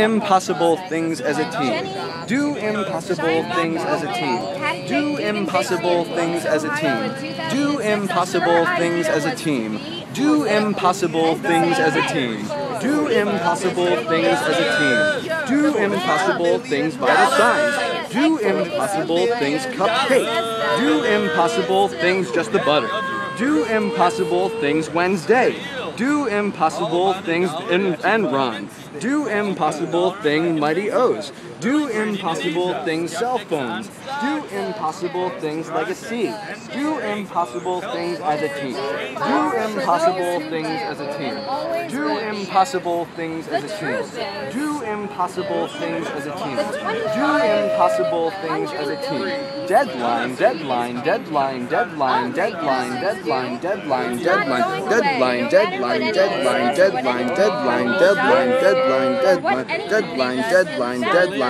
impossible things as a team. Do impossible things as a team. Do impossible things as a team. Do impossible things as a team. Do impossible things as a team. Do impossible things as a team. Do impossible things by the signs. Do impossible things cupcake. Do impossible things just the butter. Do impossible things Wednesday. Do impossible things in, and run. Do impossible thing mighty O's. Do impossible things cell phones. Do impossible things legacy. Do impossible things as a team. Do impossible things as a team. Do impossible things as a team. Do impossible things as a team. Do impossible things as a team. Deadline, deadline, deadline, deadline, deadline, deadline, deadline, deadline, deadline, deadline, deadline, deadline, deadline, deadline, deadline, deadline, deadline, deadline, deadline, deadline,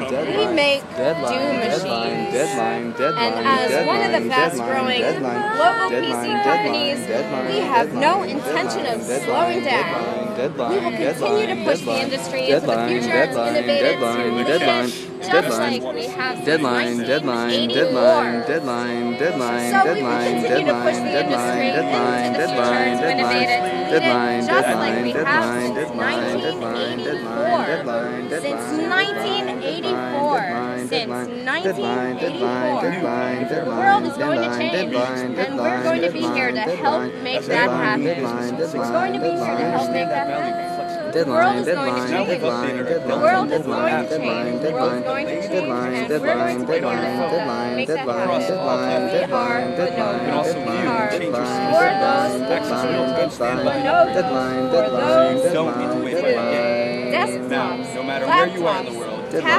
We make do machines. And as one of the fast-growing global PC companies, we have no intention of slowing down. We will continue to push the industry into the future to innovative solutions. Just like we have deadline, deadline, deadline, deadline, deadline, deadline, deadline, deadline, deadline, deadline, deadline, deadline, deadline, deadline, deadline, deadline, deadline, deadline, deadline, since 1984. Since 1984. The world is going to change, and we're going to be here to help make that happen. We're going to be here to help make that happen. Deadline, deadline, deadline, The world is going to change. The world is going to change. deadline, And we're going deadline, to be here to deadline, help make that deadline, deadline, deadline, deadline, deadline, for deadline, those deadline, deadline, deadline, For those deadline, deadline, Desktops, No matter where you are in the world. Deadline.